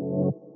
you